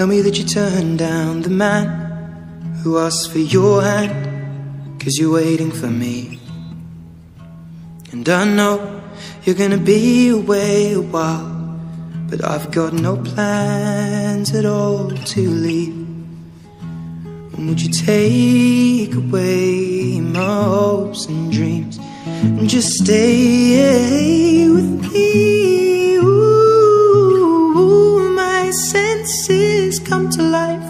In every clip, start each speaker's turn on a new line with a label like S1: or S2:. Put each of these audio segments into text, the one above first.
S1: Tell me that you turned down the man who asked for your hand, cause you're waiting for me. And I know you're gonna be away a while, but I've got no plans at all to leave. And would you take away my hopes and dreams and just stay with me? Come to life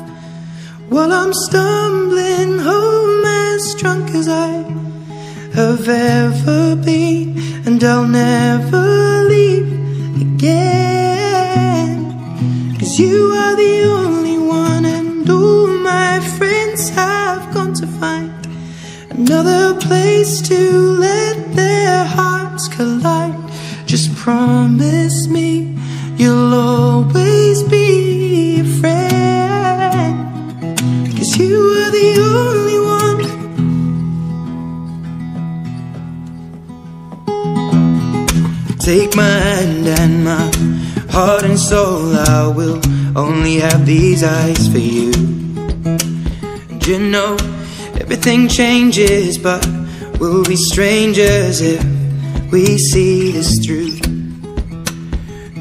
S1: while I'm stumbling home as drunk as I have ever been, and I'll never leave again. Cause you are the only one, and all my friends have gone to find another place to let their hearts collide. Just promise me you'll always be Take my hand and my heart and soul. I will only have these eyes for you. And you know, everything changes, but we'll be strangers if we see this through.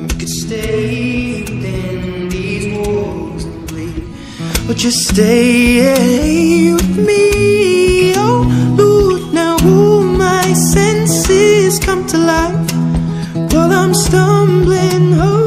S1: We could stay within these walls and bleed, just stay with me. Oh, Lord, now all my senses come to life while I'm stumbling home.